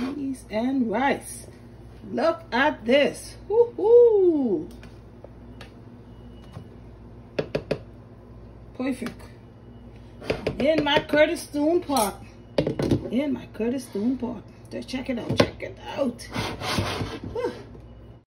peas and rice. Look at this. Woohoo! Perfect. In my Curtis Stone pot. In my Curtis Stone pot. Just check it out. Check it out.